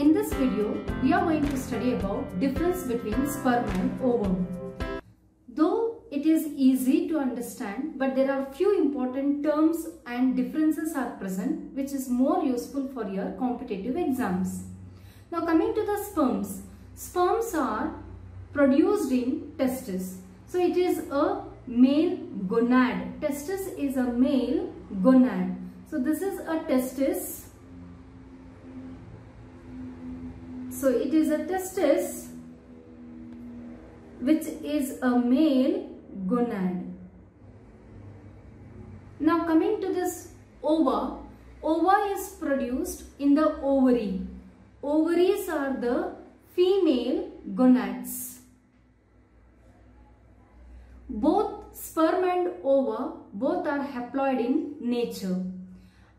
In this video, we are going to study about difference between sperm and ovum. Though it is easy to understand, but there are few important terms and differences are present which is more useful for your competitive exams. Now coming to the sperms. Sperms are produced in testis. So it is a male gonad. Testis is a male gonad. So this is a testis. So it is a testis which is a male gonad. Now coming to this ova, ova is produced in the ovary. Ovaries are the female gonads. Both sperm and ova, both are haploid in nature.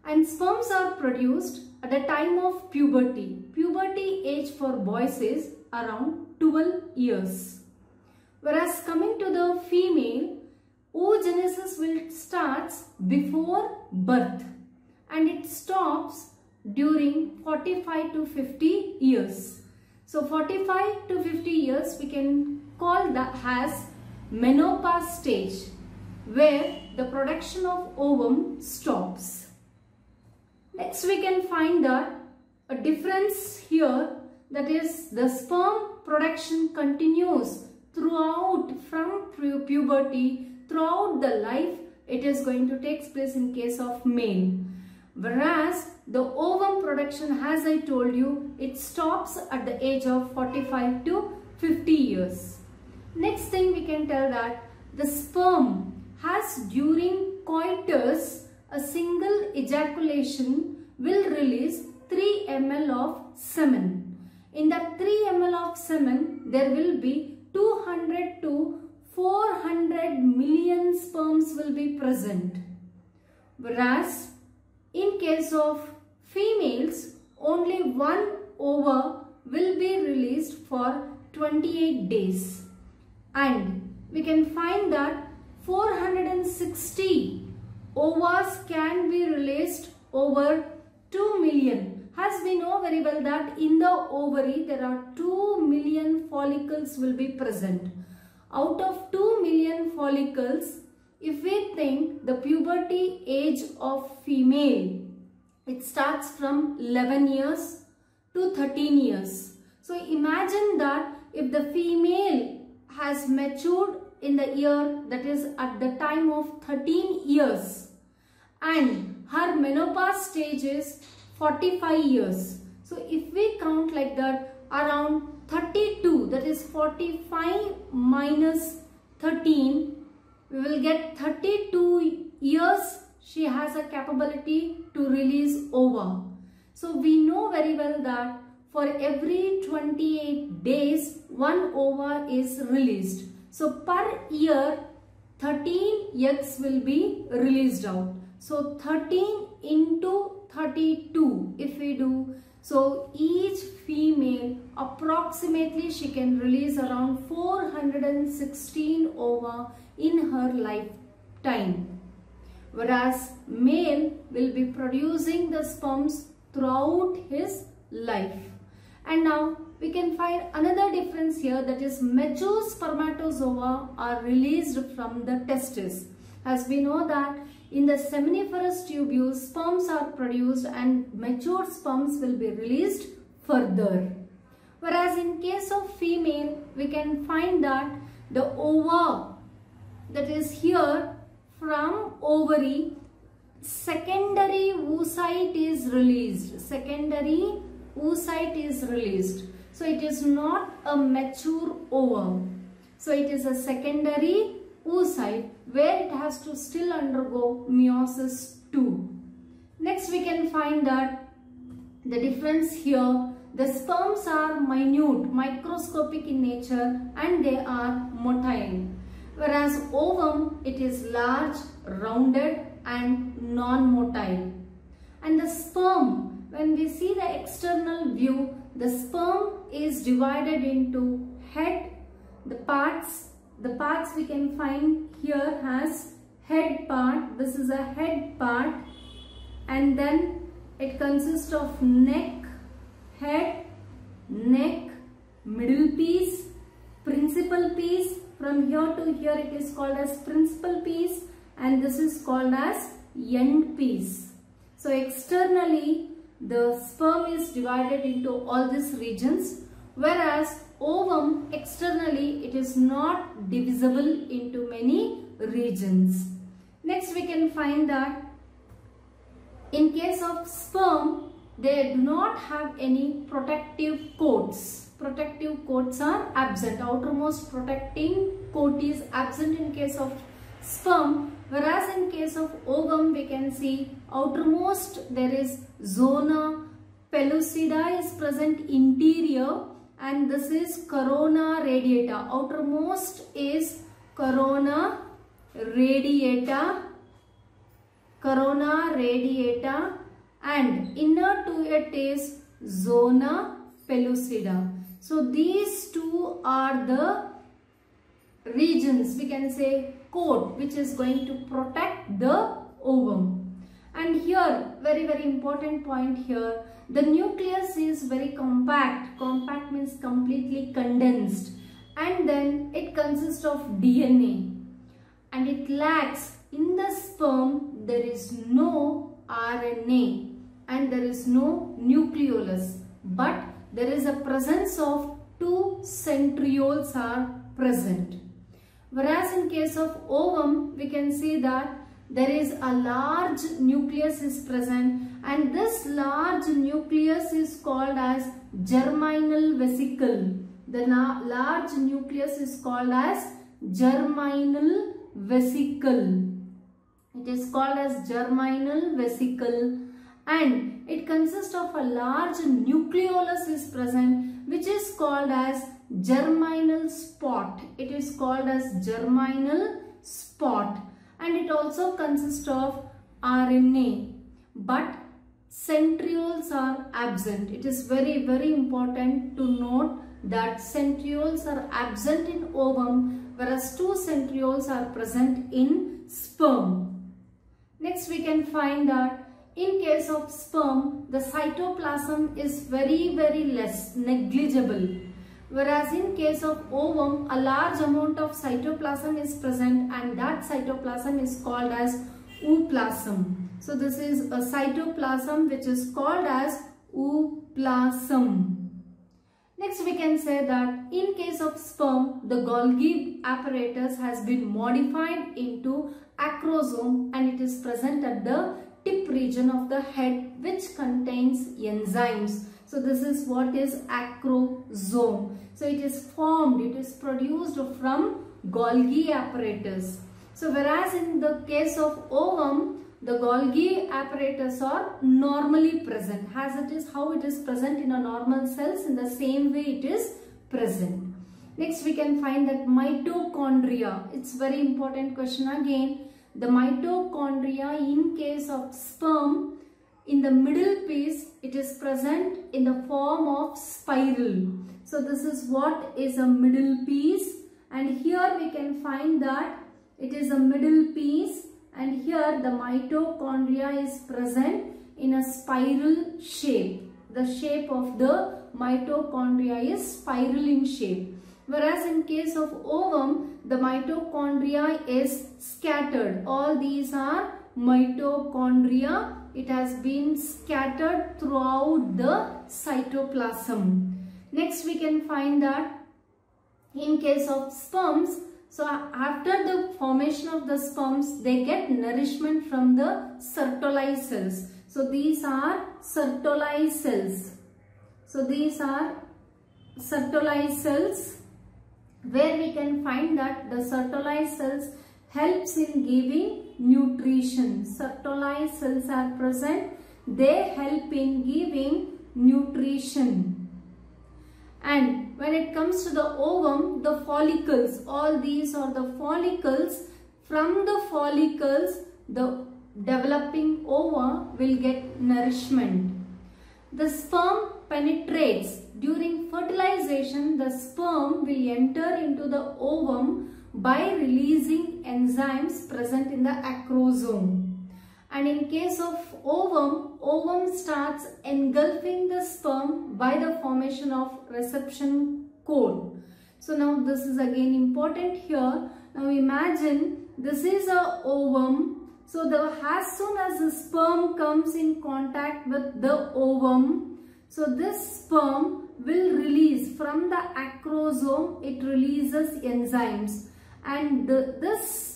And sperms are produced at the time of puberty. Puberty age for boys is around 12 years. Whereas coming to the female, oogenesis will starts before birth and it stops during 45 to 50 years. So 45 to 50 years we can call that as menopause stage where the production of ovum stops. Next we can find that a difference here that is the sperm production continues throughout from puberty throughout the life it is going to take place in case of male whereas the ovum production as I told you it stops at the age of 45 to 50 years. Next thing we can tell that the sperm has during coitus a single ejaculation will release 3 ml of semen. In that 3 ml of semen there will be 200 to 400 million sperms will be present. Whereas in case of females, only one ova will be released for 28 days. And we can find that 460 ovas can be released over 2 million. As we know very well that in the ovary there are 2 million follicles will be present. Out of 2 million follicles, if we think the puberty age of female, it starts from 11 years to 13 years. So imagine that if the female has matured in the year that is at the time of 13 years and her menopause stage is 45 years. So if we count like that around 32 that is 45 minus 13 we will get 32 years she has a capability to release ova. So we know very well that for every 28 days one ova is released. So per year 13 eggs will be released out. So 13 into 32 if we do so each female approximately she can release around 416 ova in her lifetime. Whereas male will be producing the sperms throughout his life. And now we can find another difference here that is mature spermatozoa are released from the testis. As we know that in the seminiferous tubules sperms are produced and mature sperms will be released further. Whereas in case of female we can find that the ova that is here from ovary secondary oocyte is released. Secondary oocyte is released. So it is not a mature ova so it is a secondary oocyte where it has to still undergo meiosis 2 next we can find that the difference here. The sperms are minute microscopic in nature and they are motile whereas ovum it is large rounded and non-motile. And the sperm when we see the external view the sperm is divided into head the parts the parts we can find here has head part this is a head part and then it consists of neck head neck, middle piece, principal piece. From here to here it is called as principal piece and this is called as end piece. So externally the sperm is divided into all these regions whereas ovum externally it is not divisible into many regions. Next we can find that in case of sperm they do not have any protective coats. Protective coats are absent. Outermost protecting coat is absent in case of sperm whereas in case of ovum we can see outermost there is zona pellucida is present interior and this is corona radiata. Outermost is corona radiata, corona radiata and inner to it is zona pellucida. So these two are the regions we can say coat which is going to protect the ovum. And here very very important point here the nucleus is very compact. Compact means completely condensed. And then it consists of DNA. And it lacks, in the sperm, there is no RNA. And there is no nucleolus. But there is a presence of two centrioles are present. Whereas in case of ovum, we can see that there is a large nucleus is present and this large nucleus is called as germinal vesicle. The large nucleus is called as germinal vesicle. It is called as germinal vesicle and it consists of a large nucleolus is present which is called as germinal spot. It is called as germinal spot and it also consists of RNA but centrioles are absent. It is very very important to note that centrioles are absent in ovum whereas two centrioles are present in sperm. Next we can find that in case of sperm the cytoplasm is very very less negligible whereas in case of ovum a large amount of cytoplasm is present and that cytoplasm is called as ooplasm. So this is a cytoplasm which is called as ooplasm. Next we can say that in case of sperm, the Golgi apparatus has been modified into acrosome and it is present at the tip region of the head which contains enzymes. So this is what is acrosome. So it is formed, it is produced from Golgi apparatus. So whereas in the case of ovum, the Golgi apparatus are normally present as it is how it is present in a normal cells in the same way it is present. Next we can find that mitochondria. It's very important question again. The mitochondria in case of sperm in the middle piece it is present in the form of spiral. So this is what is a middle piece and here we can find that it is a middle piece and here the mitochondria is present in a spiral shape. The shape of the mitochondria is spiral in shape. Whereas in case of ovum, the mitochondria is scattered. All these are mitochondria. It has been scattered throughout the cytoplasm. Next we can find that in case of sperms, so after the formation of the sperms, they get nourishment from the Sertoli cells. So these are Sertoli cells. So these are Sertoli cells where we can find that the Sertoli cells helps in giving nutrition. Sertoli cells are present. They help in giving nutrition. And when it comes to the ovum, the follicles, all these are the follicles. From the follicles, the developing ova will get nourishment. The sperm penetrates. During fertilization, the sperm will enter into the ovum by releasing enzymes present in the acrosome. And in case of ovum, ovum starts engulfing the sperm by the formation of reception cone. So now this is again important here. Now imagine this is a ovum. So the as soon as the sperm comes in contact with the ovum, so this sperm will release from the acrosome, it releases enzymes and the, this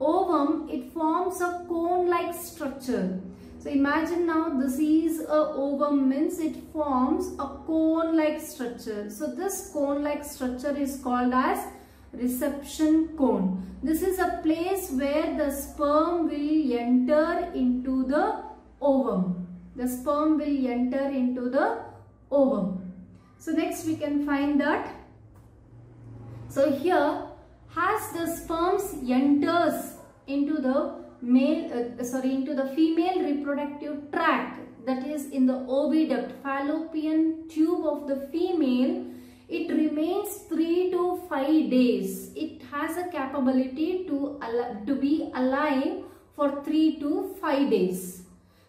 ovum, it forms a cone-like structure. So imagine now this is a ovum means it forms a cone-like structure. So this cone-like structure is called as reception cone. This is a place where the sperm will enter into the ovum. The sperm will enter into the ovum. So next we can find that. So here as the sperms enters into the male, uh, sorry, into the female reproductive tract that is in the oviduct, fallopian tube of the female, it remains 3 to 5 days. It has a capability to, to be alive for 3 to 5 days.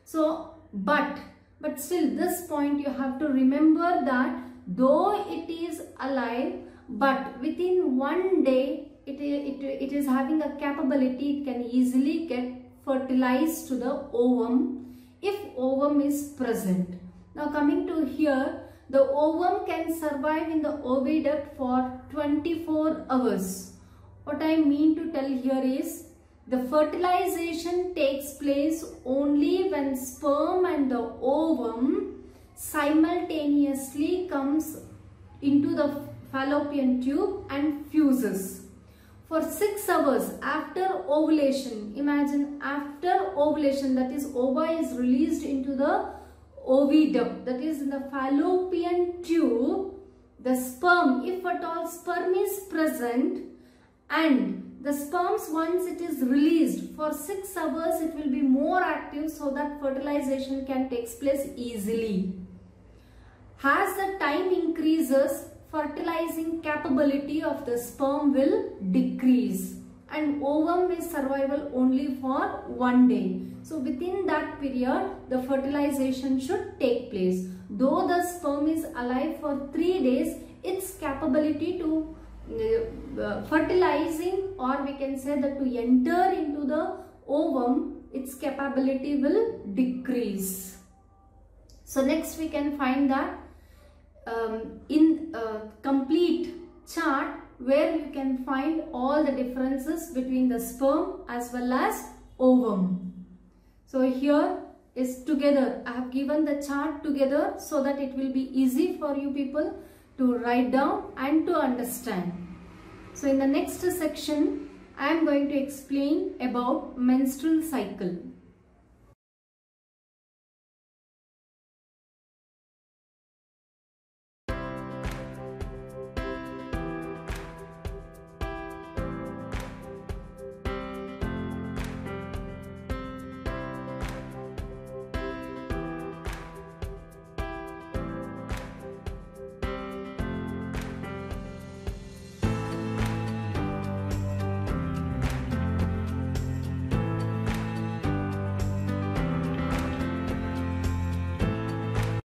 So, but, but still this point you have to remember that though it is alive, but within one day it, it, it is having a capability, it can easily get fertilized to the ovum if ovum is present. Now coming to here, the ovum can survive in the oviduct for 24 hours. What I mean to tell here is, the fertilization takes place only when sperm and the ovum simultaneously comes into the fallopian tube and fuses for 6 hours after ovulation. Imagine after ovulation that is ova is released into the oviduct that is in the fallopian tube. The sperm if at all sperm is present and the sperms once it is released for 6 hours it will be more active so that fertilization can take place easily. As the time increases fertilizing capability of the sperm will decrease and ovum is survival only for one day. So within that period, the fertilization should take place. Though the sperm is alive for three days, its capability to uh, uh, fertilizing or we can say that to enter into the ovum, its capability will decrease. So next we can find that um, in a complete chart where you can find all the differences between the sperm as well as ovum. So here is together. I have given the chart together so that it will be easy for you people to write down and to understand. So in the next section, I am going to explain about menstrual cycle.